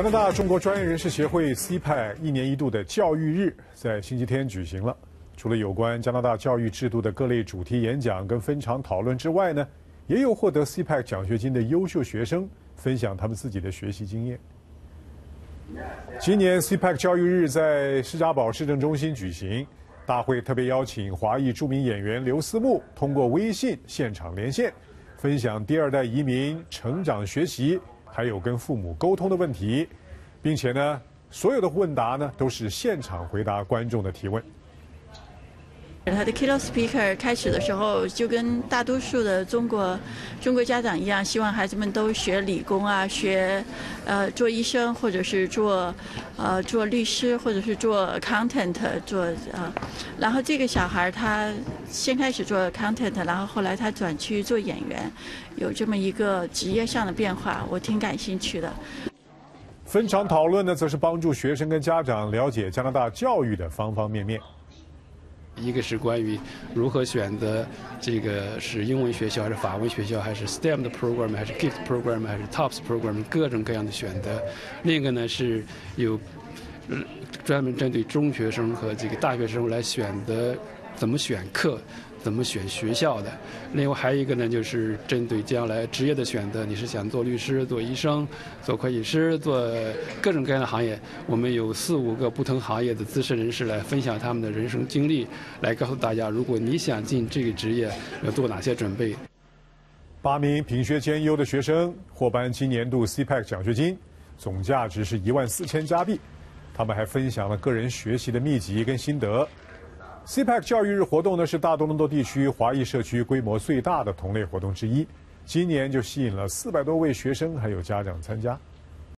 加拿大中国专业人士协会 CPAC 一年一度的教育日在星期天举行了。除了有关加拿大教育制度的各类主题演讲跟分场讨论之外呢，也有获得 CPAC 奖学金的优秀学生分享他们自己的学习经验。今年 CPAC 教育日在施加堡市政中心举行，大会特别邀请华裔著名演员刘思慕通过微信现场连线，分享第二代移民成长学习。还有跟父母沟通的问题，并且呢，所有的问答呢都是现场回答观众的提问。他的 keynote speaker 开始的时候就跟大多数的中国中国家长一样，希望孩子们都学理工啊，学呃做医生，或者是做呃做律师，或者是做 content 做啊。然后这个小孩他先开始做 content，然后后来他转去做演员，有这么一个职业上的变化，我挺感兴趣的。分场讨论呢，则是帮助学生跟家长了解加拿大教育的方方面面。一个是关于如何选择这个是英文学校还是法文学校，还是 STEM 的 program，还是 GIFT program，还是 TOPS program，各种各样的选择。另一个呢是有专门针对中学生和这个大学生来选择怎么选课。怎么选学校的？另外还有一个呢，就是针对将来职业的选择，你是想做律师、做医生、做会计师、做各种各样的行业？我们有四五个不同行业的资深人士来分享他们的人生经历，来告诉大家，如果你想进这个职业，要做哪些准备。八名品学兼优的学生获颁今年度 CPAC 奖学金，总价值是一万四千加币。他们还分享了个人学习的秘籍跟心得。CPEC 教育日活动呢是大多伦多地区华裔社区规模最大的同类活动之一，今年就吸引了四百多位学生还有家长参加。